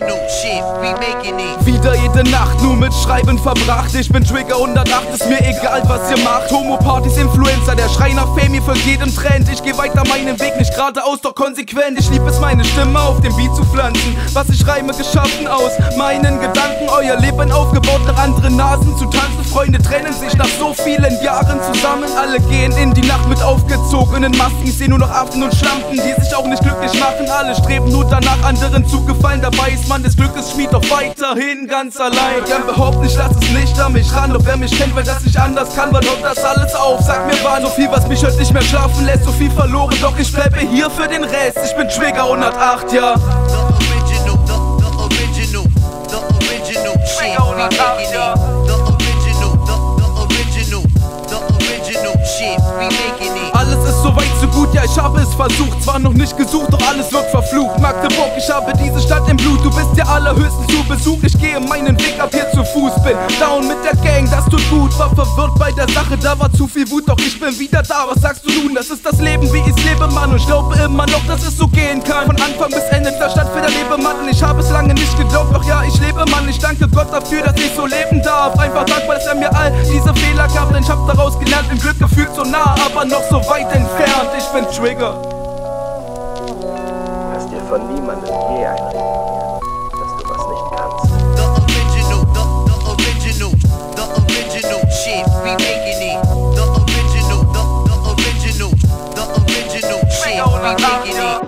making it. Wieder jede Nacht nur mit Schreiben verbracht. Ich bin Trigger 108, ist mir egal, was ihr macht. Homo-Partys, Influencer, der Schrei nach Fame, ihr folgt jedem Trend. Ich geh weiter meinen Weg, nicht geradeaus, doch konsequent. Ich lieb es, meine Stimme auf dem Beat zu pflanzen. Was ich reime, geschaffen aus meinen Gedanken. Euer Leben aufgebaut, nach anderen Nasen zu tanzen. Freunde trennen sich nach so vielen Jahren zusammen. Alle gehen in die Nacht mit aufgezogenen Masken. Ich seh nur noch Affen und Schlampen, die sich auch nicht glücklich machen. Alle streben nur danach, anderen zu gefallen. Dabei ist man des Glückes Schmied, doch weiterhin ganz allein. Gern behaupten, ich lass es nicht an mich ran. Doch wer mich kennt, weil das nicht anders kann, wann hört das alles auf? Sag mir, war so viel, was mich heute nicht mehr schlafen lässt. So viel verloren, doch ich bleibe hier für den Rest. Ich bin Trigger 108, ja. Alles ist soweit so gut, ja ich habe es versucht. Zwar noch nicht gesucht, doch alles wird verflucht. Magdeburg, ich habe diese Stadt im Blut. Du bist ja allerhöchstens zu Besuch. Ich gehe meinen Weg ab hier zu Fuß. Bin down mit der Gang, das tut gut. War verwirrt bei der Sache, da war zu viel Wut. Doch ich bin wieder da, was sagst du nun? Das ist das Leben, wie ich lebe, Mann. Und ich glaube immer noch, dass es so gehen kann. Von Anfang bis Ende der Stadt für der Lebemann. Ich habe es lange nicht geglaubt, all diese Fehler kamen, denn ich hab daraus gelernt. Im Glück gefühlt so nah, aber noch so weit entfernt. Ich bin Trigger. Lass dir von niemandem je einreden, dass du was nicht kannst. The original, the, the original, the original shit, we making it. The original, the, the original, the original shit, we making it.